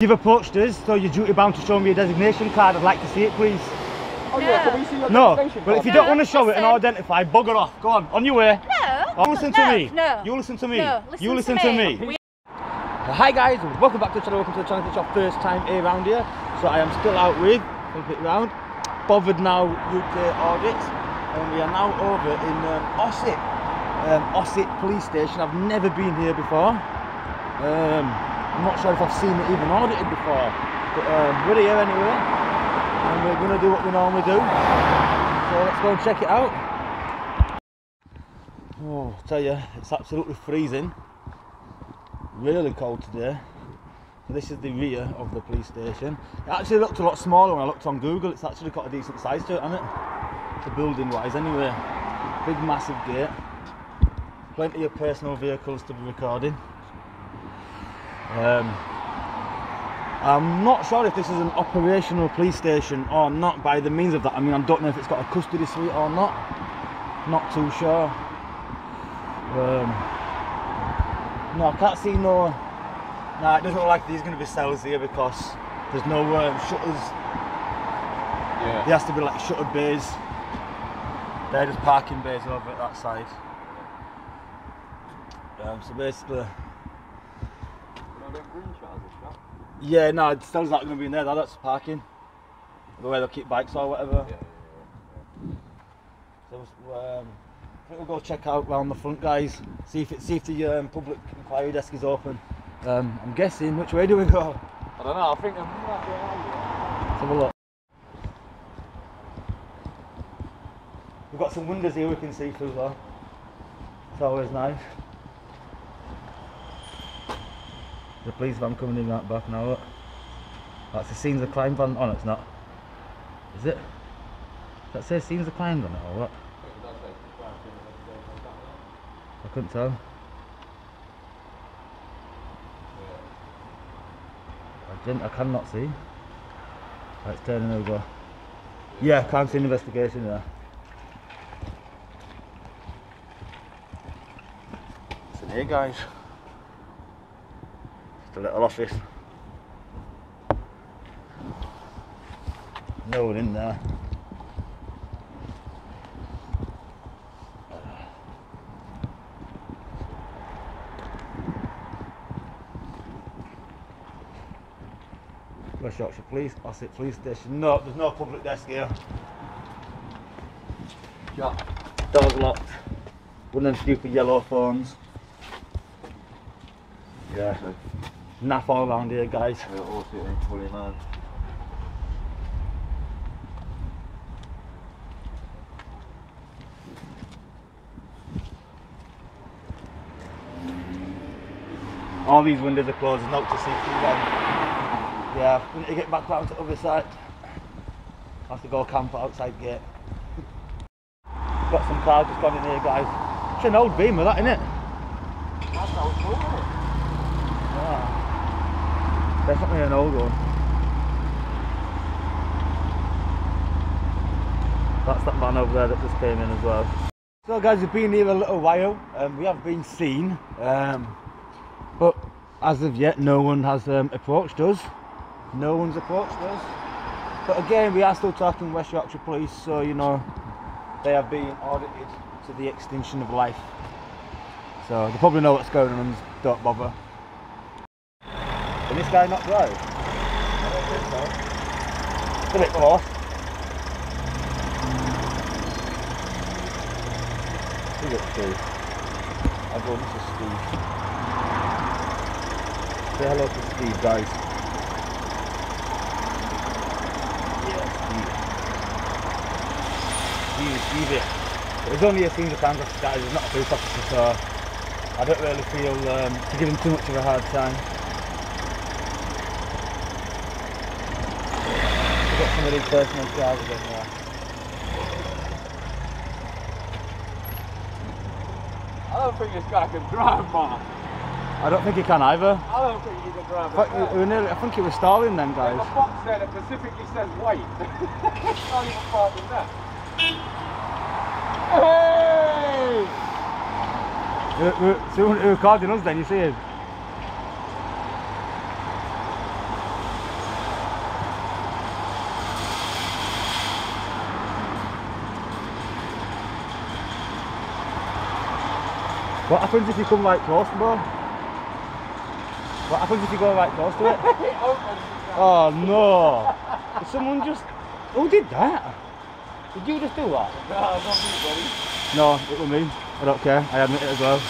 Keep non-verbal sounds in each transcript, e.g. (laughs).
You've approached us, so you're duty bound to show me your designation card. I'd like to see it, please. Oh yeah, can we see your No, destination but if you No, don't want to show it and identify, bugger off. Go on, on your way. No. Oh, listen to no, me. No. You listen to me. No, listen you listen to to me. me. Hi guys, welcome back to the channel. Welcome to the channel. If it's your first time here around here. So I am still out with, a bit round, Bothered Now UK Audits. And we are now over in um, Ossett. Um, Ossett Police Station. I've never been here before. Um, I'm not sure if I've seen it even audited before. But um, we're here anyway. And we're going to do what we normally do. So let's go and check it out. Oh, I tell you, it's absolutely freezing. Really cold today. This is the rear of the police station. It actually looked a lot smaller when I looked on Google. It's actually got a decent size to it, hasn't it? The building wise anyway. Big massive gate. Plenty of personal vehicles to be recording. Um, I'm not sure if this is an operational police station or not by the means of that. I mean, I don't know if it's got a custody suite or not. Not too sure. Um, no, I can't see no. Nah, it doesn't look like there's going to be cells here because there's no um, shutters. Yeah. There has to be like shuttered bays. They're just parking bays over at that side. Um, so basically, yeah, no, it cells not going to be in there. That's parking. The way they'll keep bikes or whatever. So um, I think we'll go check out round the front, guys. See if it, see if the um, public inquiry desk is open. Um, I'm guessing. Which way do we go? I don't know. I think there might be a Let's have a look. We've got some windows here we can see through though. It's always nice. The police van coming in right back now. Look. That's the scenes of crime van. Oh no, it's not. Is it? That says scenes of on it or what? I couldn't tell. I didn't. I cannot see. Turning over. Yeah, crime scene investigation there. In here, guys. A little office. No one in there. West Yorkshire Police, Ossett Police Station. No, there's no public desk here. Yeah. Doors locked. One of them stupid yellow phones. Yeah. Naff all around here, guys. All these windows are closed, there's no to see through them. Yeah, we need to get back round to the other side. I have to go camp outside gate. (laughs) Got some cars just gone in here, guys. It's an old Beamer, that, isn't it? That's how it's going. Yeah. Definitely an old one. That's that man over there that just came in as well. So guys, we've been here a little while. Um, we have been seen, um, but as of yet, no one has um, approached us. No one's approached us. But again, we are still talking West Yorkshire Police, so you know they have been audited to the extinction of life. So they probably know what's going on and don't bother. Can this guy not drive? I don't think so. It's a bit close. Who's it, Steve? I'll go, Mr. Steve. Say hello to Steve, guys. Yeah, Steve. Steve, Steve it. There's only a senior contact guys, he's not a police officer, so I don't really feel um, to give him too much of a hard time. Got some of these personal drivers in there. I don't think this guy can drive, man. I don't think he can either. I don't think he can drive. I think, that we were nearly, I think he was stalling then, car. guys. The box there that specifically says wait. it's (laughs) not even far from that. Hey! Who- who- So who recording us then, you see him? What happens if you come right close, bro? What happens if you go right close to it? (laughs) Oh no! Did someone just. Who did that? Did you just do that? No, not me, buddy. No, it was me. I don't care. I admit it as well.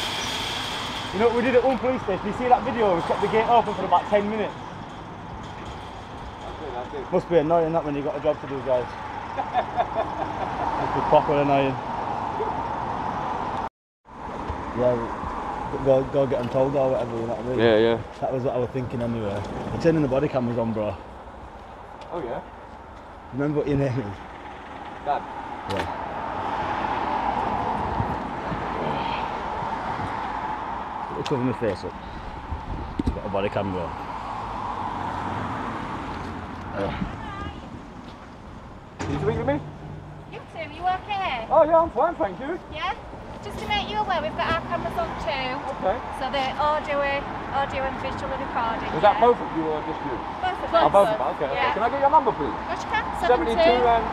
You know what we did at one police station? You see that video? We kept the gate open for about 10 minutes. That's it, that's it. Must be annoying that when you got a job to do, guys. (laughs) Must be proper annoying. Yeah, go, go get them told or whatever, you know what I mean? Yeah, yeah. That was what I was thinking anyway. I'm turning the body cameras on, bro. Oh, yeah. Remember what your name is? Dad. Yeah. Let me cover my face up. Got a body camera. Uh, Did you speak to me? You two, you okay? Oh, yeah, I'm fine, thank you. Yeah? Just to make you aware, we've got our cameras on too. Okay. So they're audio, audio and visually recording. Is that yeah? both of you or just you? Both of Oh, us. both of them. Okay, okay. Yeah. Can I get your number, please? Which can? 72 72 and...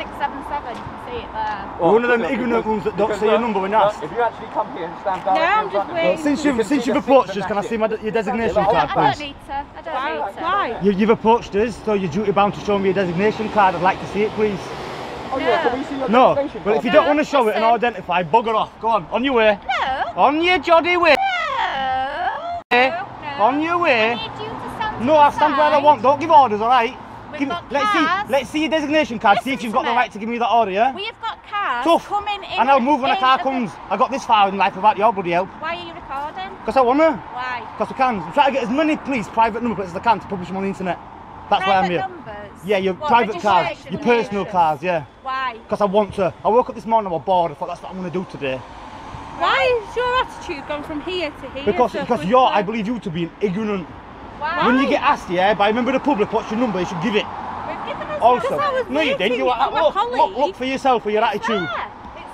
677. You see it there. We're one of them ignorant ones that don't see your uh, number when asked. If you actually come here and stand down No, I'm just of me, waiting. Since you you've, can since you've approached us, can and I see my, your designation I card, don't, I don't need to. I don't Why? need to. Why? You, you've approached us, so you're duty bound to show me your designation card. I'd like to see it, please. Oh, yeah, No. can we see your No, destination but if you No, don't want to show it and listen. identify, bugger off. Go on, on your way. No. On your joddy way. No. Eh? No. On your way. I need you to stand No, I'll the stand where I want. Don't give orders, all right? We've Give me- got let's cars. see. Let's see your designation card. see if you've to got the right to give me that order, yeah? We have got cars Tough. coming in. And I'll move when a in car the- comes. I got this far in life without your bloody help. Why are you recording? Because I wanna. Why? Because I can. I'm trying to get as many police private number plates as I can to publish them on the internet. That's why I'm here. numbers? Yeah, your What, private cars, your personal cars, yeah. Why? Because I want to. I woke up this morning, I was bored. I thought that's what I'm going to do today. Why is your attitude gone from here to here? Because so because you're, I believe you to be an ignorant. Why? When you get asked, yeah, by a member of the public, what's your number, you should give it. We've given us Also, no, you didn't. You were, look, look, look for yourself for your attitude.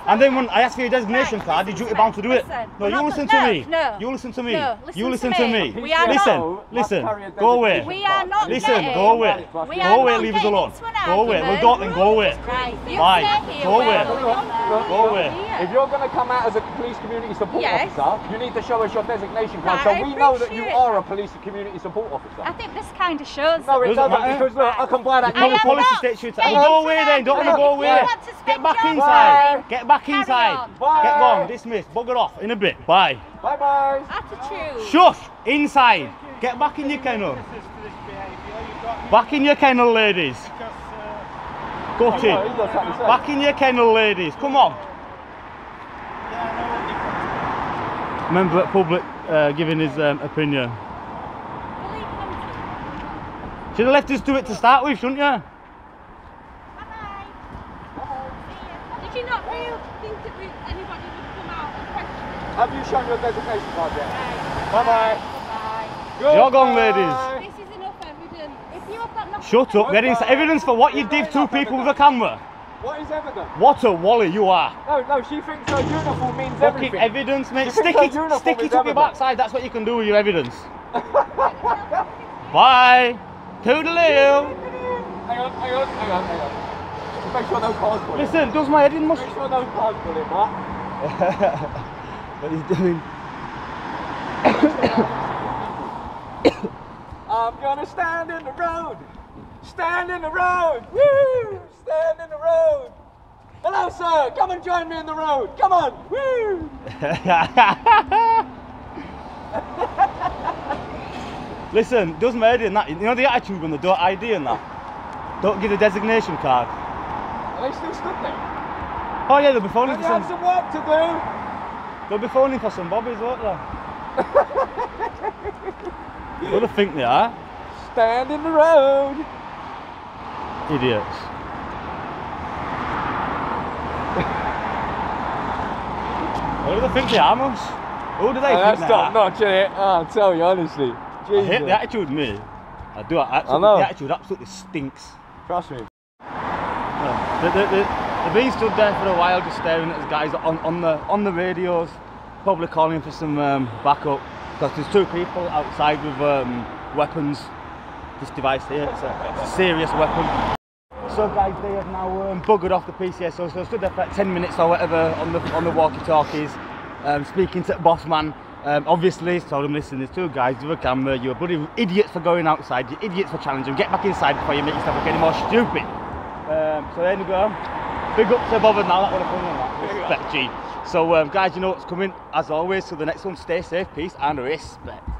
It's there. It's And then when I asked for your designation Right, card, you're listen duty to bound to do it. Listen, No, you not listen to me. no, You listen to me. no, listen you listen to me. We are listen, not- listen. Must Go away. We are not Listen, go away. We We Go are away, not leave us alone. Go away. Well, argument. don't then go away. Right, Bye. Go We're away. going Look, on there. look, Go away. If you're going to come out as a police community support Yes. officer, you need to show us your designation card Right, so I we know that you are a police community support officer. I think this kind of shows. No, it Doesn't doesn't matter. because look, I can buy that. I Public am uniform. policy not state shooter. getting Well, go away then. Don't argument. go away. want to Get back inside. time, Get back inside. Bye. Get gone. Dismissed. Bugger off in a bit. Bye. Bye bye. Attitude. Shush. Inside. Get back in your kennel. Back in your kennel, ladies. Go Oh, uh, got something to to say. Back in your kennel, ladies. Come on. Member at public uh, giving his um, opinion. Should have left us do it to start with, shouldn't you? Bye-bye. Did you not really think that we, anybody would come out and question? Have you shown your designation card yet? Bye. Bye bye. Jog on, ladies. This is enough evidence. If you have got nothing Shut up. Get in evidence for what you did to people with a camera. What is evidence? What a wally you are. No, no, she thinks her uniform means Fucking everything. evidence, mate. You Stick it, stick it up your backside. That's what you can do with your evidence. Bye. Toodaloo. Hang on, hang on, hang on, hang on. Make sure no cars pull. Listen, does my head in mush? Make sure no cars pull it, Mark. (laughs) what he's doing. (coughs) Um, I'm gonna stand in the road. Stand in the road. Woo! Stand in the road. Hello, sir. Come and join me in the road. Come on. Woo! (laughs) Listen, does my head in that. You know the attitude when they don't ID and that? Don't give the designation card. Are they still stood there? Oh yeah, they'll be phoning Don't for have some. some work to do? They'll be phoning for some bobbies, won't they? (laughs) what do they think they are? Stand in the road. Idiots. what do they think they are, mums? Who do they Oh, think that's they top are? notch, innit? Oh, I'll tell you honestly. I Jesus. hate the attitude, me. I do. I absolutely, know. The attitude absolutely stinks. Trust me. Yeah. They, they, they, they've been stood there for a while just staring at us guys on, on the on the radios, probably calling for some um, backup because there's two people outside with um, weapons. This device here, it's a, it's a serious weapon. So guys, they have now um, buggered off the PCSO, so I stood there for like 10 minutes or whatever on the on the walkie-talkies, um, speaking to the boss man. Um, obviously, told him, listen, there's two guys with a camera, you're bloody idiots for going outside, you're idiots for challenging, get back inside before you make yourself look any more stupid. Um, so there you go. Big up to Bothered now, that would have fun on that. Respect, G. So um, guys, you know what's coming, as always, so the next one, stay safe, peace and respect.